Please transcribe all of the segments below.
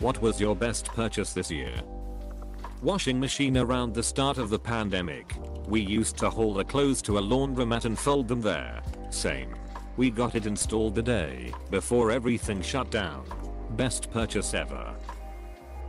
What was your best purchase this year? Washing machine around the start of the pandemic. We used to haul the clothes to a laundromat and fold them there. Same. We got it installed the day before everything shut down. Best purchase ever.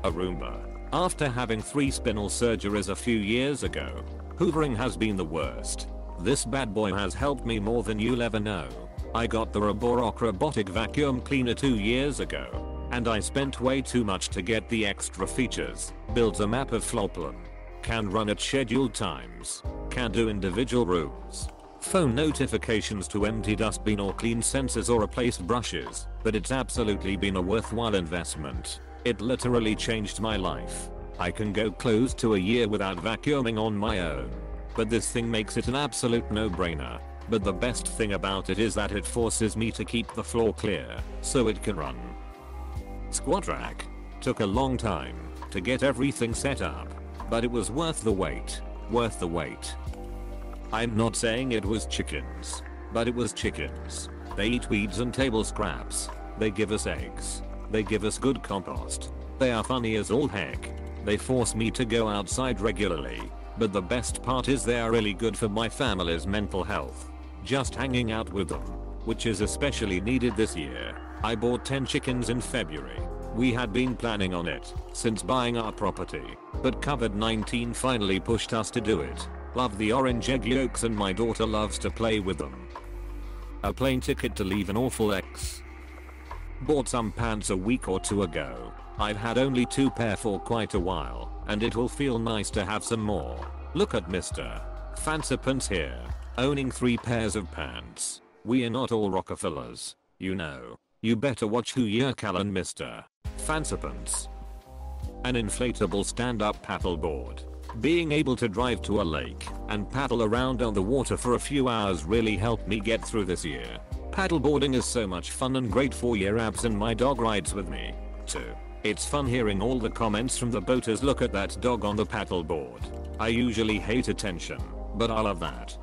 A Roomba. After having three spinal surgeries a few years ago, hoovering has been the worst. This bad boy has helped me more than you'll ever know. I got the Roborock robotic vacuum cleaner 2 years ago. And I spent way too much to get the extra features. Builds a map of floorplan. Can run at scheduled times. Can do individual rooms. Phone notifications to empty dustbin or clean sensors or replace brushes. But it's absolutely been a worthwhile investment. It literally changed my life. I can go close to a year without vacuuming on my own. But this thing makes it an absolute no-brainer. But the best thing about it is that it forces me to keep the floor clear so it can run. Squat rack. Took a long time to get everything set up, but it was worth the wait. Worth the wait. I'm not saying it was chickens, but it was chickens. They eat weeds and table scraps. They give us eggs. They give us good compost. They are funny as all heck. They force me to go outside regularly. But the best part is they are really good for my family's mental health. Just hanging out with them, which is especially needed this year. I bought 10 chickens in February. We had been planning on it since buying our property, but COVID-19 finally pushed us to do it. Love the orange egg yolks and my daughter loves to play with them. A plane ticket to leave an awful ex. Bought some pants a week or two ago. I've had only two pair for quite a while, and it will feel nice to have some more. Look at Mr. Fancy Pants here, owning three pairs of pants. We are not all Rockefellers, you know. You better watch who you're calling Mr. Fancy Pants. An inflatable stand-up paddleboard. Being able to drive to a lake and paddle around on the water for a few hours really helped me get through this year. Paddleboarding is so much fun and great for your abs and my dog rides with me, too. It's fun hearing all the comments from the boaters look at that dog on the paddleboard. I usually hate attention, but I love that.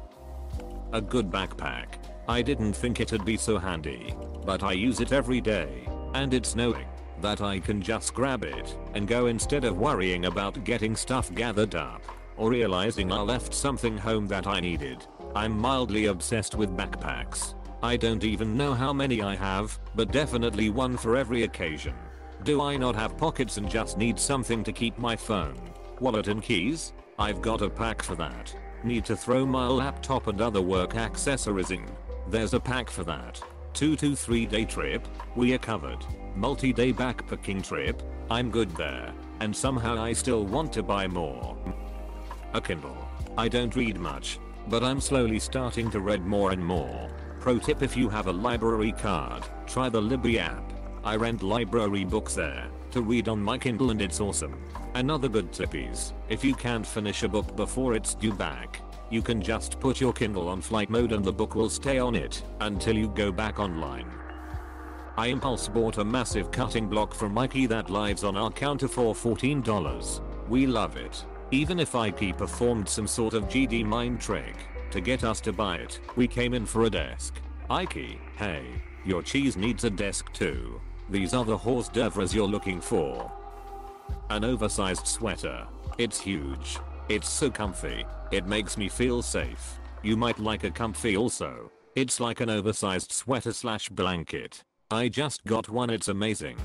A good backpack. I didn't think it'd be so handy, but I use it every day, and it's knowing that I can just grab it and go instead of worrying about getting stuff gathered up or realizing I left something home that I needed. I'm mildly obsessed with backpacks. I don't even know how many I have, but definitely one for every occasion. Do I not have pockets and just need something to keep my phone, wallet and keys? I've got a pack for that. Need to throw my laptop and other work accessories in. There's a pack for that. 2 to 3 day trip, we are covered. Multi-day backpacking trip, I'm good there. And somehow I still want to buy more. A Kindle. I don't read much, but I'm slowly starting to read more and more. Pro tip if you have a library card, try the Libby app. I rent library books there to read on my Kindle and it's awesome. Another good tip is, if you can't finish a book before it's due back, you can just put your Kindle on flight mode and the book will stay on it until you go back online. I impulse bought a massive cutting block from Ikea that lives on our counter for $14. We love it. Even if IP performed some sort of Jedi mind trick to get us to buy it, we came in for a desk. Ikea, hey, your cheese needs a desk too. These are the hors d'oeuvres you're looking for. An oversized sweater. It's huge. It's so comfy. It makes me feel safe. You might like a comfy also. It's like an oversized sweater slash blanket. I just got one it's amazing.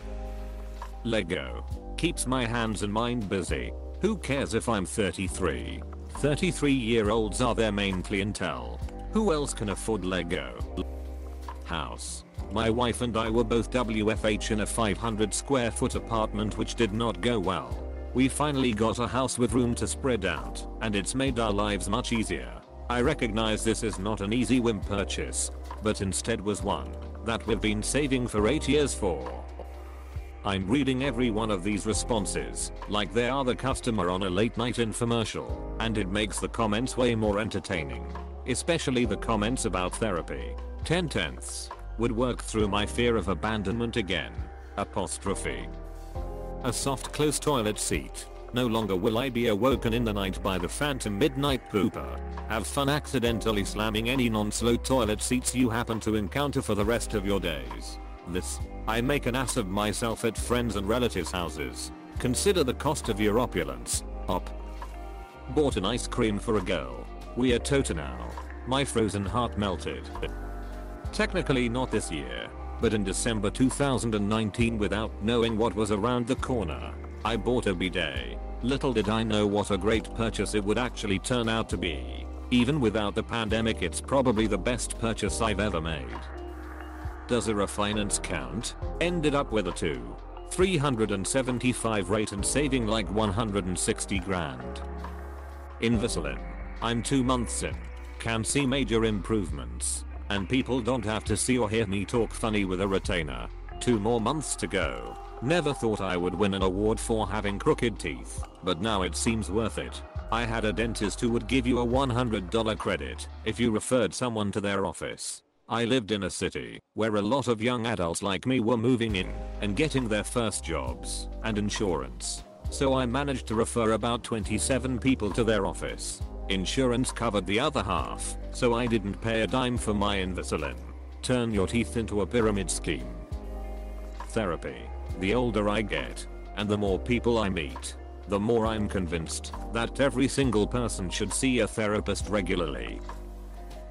Lego. Keeps my hands and mind busy. Who cares if I'm 33? 33 year olds are their main clientele. Who else can afford Lego? House. My wife and I were both WFH in a 500 square foot apartment which did not go well. We finally got a house with room to spread out, and it's made our lives much easier. I recognize this is not an easy whim purchase, but instead was one that we've been saving for 8 years for. I'm reading every one of these responses, like they are the customer on a late night infomercial, and it makes the comments way more entertaining. Especially the comments about therapy. 10 tenths. Would work through my fear of abandonment again. Apostrophe. A soft close toilet seat. No longer will I be awoken in the night by the phantom midnight pooper. Have fun accidentally slamming any non-slow toilet seats you happen to encounter for the rest of your days. This, I make an ass of myself at friends and relatives houses. Consider the cost of your opulence. Op. Bought an ice cream for a girl. We are total now. My frozen heart melted. Technically not this year, but in December 2019 without knowing what was around the corner, I bought a bidet. Little did I know what a great purchase it would actually turn out to be. Even without the pandemic it's probably the best purchase I've ever made. Does a refinance count? Ended up with a 2. 375 rate and saving like 160 grand. Invisalign. I'm 2 months in. Can see major improvements. And people don't have to see or hear me talk funny with a retainer. 2 more months to go. Never thought I would win an award for having crooked teeth, but now it seems worth it. I had a dentist who would give you a $100 credit if you referred someone to their office. I lived in a city where a lot of young adults like me were moving in and getting their first jobs and insurance. So I managed to refer about 27 people to their office. Insurance covered the other half, so I didn't pay a dime for my Invisalign. Turn your teeth into a pyramid scheme. Therapy. The older I get, and the more people I meet, the more I'm convinced that every single person should see a therapist regularly.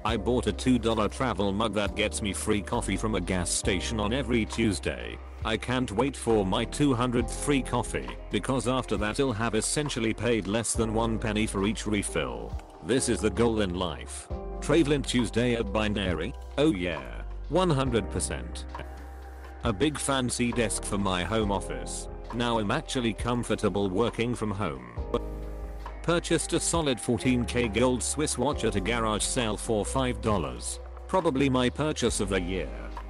I bought a $2 travel mug that gets me free coffee from a gas station on every Tuesday. I can't wait for my 200th free coffee because after that I'll have essentially paid less than one penny for each refill. This is the goal in life. Travelin Tuesday at Binary? Oh yeah. 100%. A big fancy desk for my home office. Now I'm actually comfortable working from home. Purchased a solid 14k gold Swiss watch at a garage sale for $5. Probably my purchase of the year.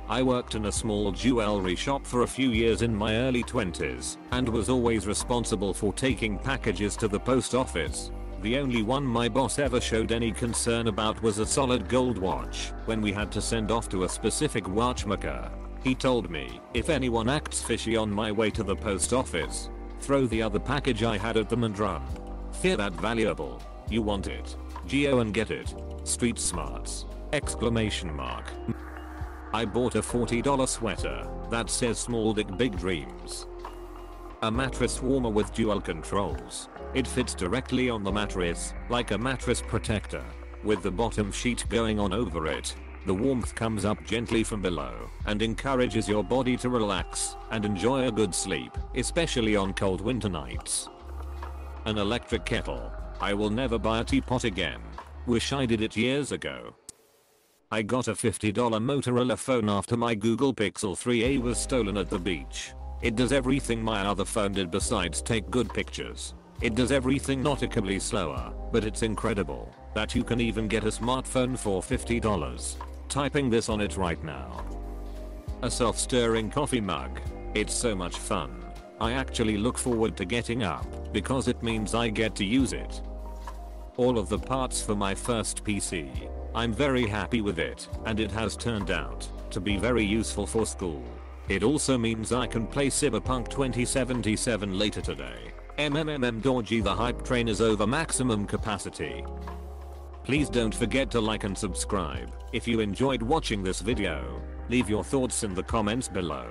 I worked in a small jewelry shop for a few years in my early 20s and was always responsible for taking packages to the post office. The only one my boss ever showed any concern about was a solid gold watch when we had to send off to a specific watchmaker. He told me, if anyone acts fishy on my way to the post office, throw the other package I had at them and run. Fear that valuable. You want it. Geo and get it. Street smarts. Exclamation mark. I bought a $40 sweater that says small dick big dreams. A mattress warmer with dual controls. It fits directly on the mattress, like a mattress protector, with the bottom sheet going on over it the warmth comes up gently from below and encourages your body to relax and enjoy a good sleep, especially on cold winter nights. An electric kettle. I will never buy a teapot again. Wish I did it years ago. I got a $50 Motorola phone after my Google Pixel 3a was stolen at the beach. It does everything my other phone did besides take good pictures. It does everything noticeably slower, but it's incredible that you can even get a smartphone for $50 typing this on it right now. A self-stirring coffee mug. It's so much fun. I actually look forward to getting up because it means I get to use it. All of the parts for my first PC. I'm very happy with it and it has turned out to be very useful for school. It also means I can play Cyberpunk 2077 later today. MMMM Dorji the hype train is over maximum capacity. Please don't forget to like and subscribe if you enjoyed watching this video. Leave your thoughts in the comments below.